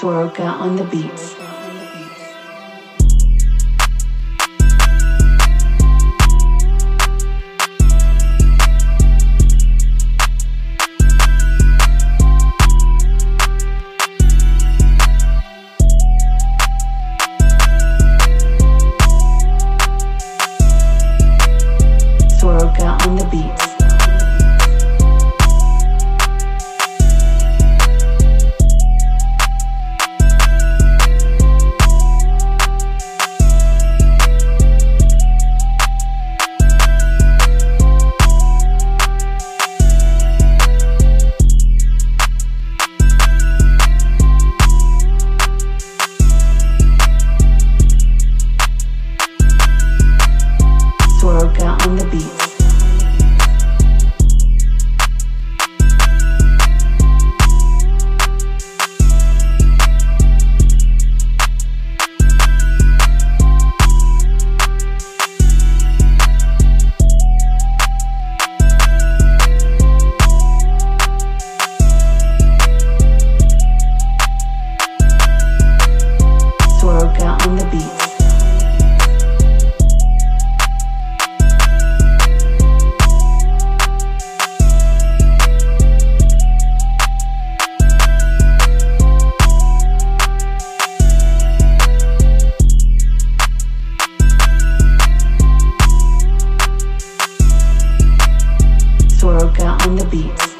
Soroka on the beats. Soroka on the beats. on the beat. On the beats.